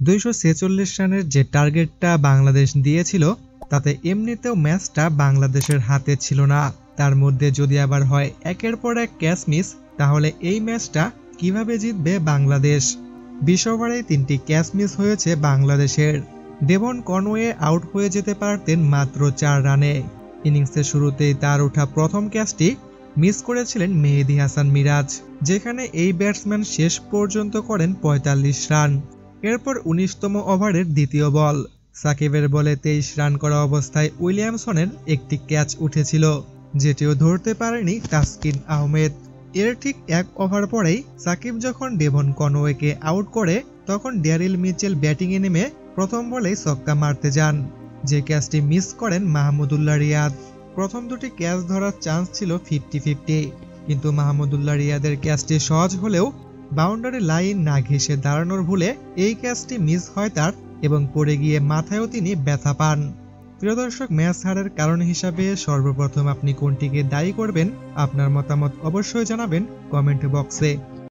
দুইশো ছেচল্লিশ রানের যে টার্গেটটা বাংলাদেশ দিয়েছিল, তাতে এমনিতেও ম্যাচটা বাংলাদেশের হাতে ছিল না। তার মধ্যে যদি আবার হয় একের পর এক ক্যাচ মিস, তাহলে এই ম্যাচটা কীভাবে জিতবে বাংলাদেশ? বিশ ওভারে তিনটি ক্যাচ মিস হয়েছে বাংলাদেশের। ডেভন কনওয়ে আউট হয়ে যেতে পারতেন মাত্র চার রানে। ইনিংসের শুরুতেই তার ওঠা প্রথম ক্যাচটি মিস করেছিলেন মেহেদি হাসান মিরাজ, যেখানে এই ব্যাটসম্যান শেষ পর্যন্ত করেন পঁয়তাল্লিশ রান। এরপর উনিশতম ওভারের দ্বিতীয় বল। সাকিবের বলে তেইশ রান করা অবস্থায় উইলিয়ামসনের একটি ক্যাচ উঠেছিল, যেটিও ধরতে পারেনি তাসকিন আহমেদ। এর ঠিক এক ওভার পরেই সাকিব যখন ডেভন কনওয়েকে আউট করে, তখন ড্যারিল মিচেল ব্যাটিংয়ে নেমে প্রথম বলেই ছক্কা মারতে যান, যে ক্যাচটি মিস করেন মাহমুদুল্লাহ রিয়াদ। প্রথম দুটি ক্যাচ ধরার চান্স ছিল ফিফটি ফিফটি, কিন্তু মাহমুদুল্লাহ রিয়াদের ক্যাচটি সহজ হলেও বাউন্ডারি লাইন না ঘেঁষে দাঁড়ানোর ভুলে এই ক্যাচটি মিস হয় তার এবং পড়ে গিয়ে মাথায়ও তিনি ব্যথা পান। প্রিয় দর্শক, ম্যাচ হারের কারণ হিসাবে সর্বপ্রথম আপনি কোনটিকে দায়ী করবেন, আপনার মতামত অবশ্যই জানাবেন কমেন্ট বক্সে।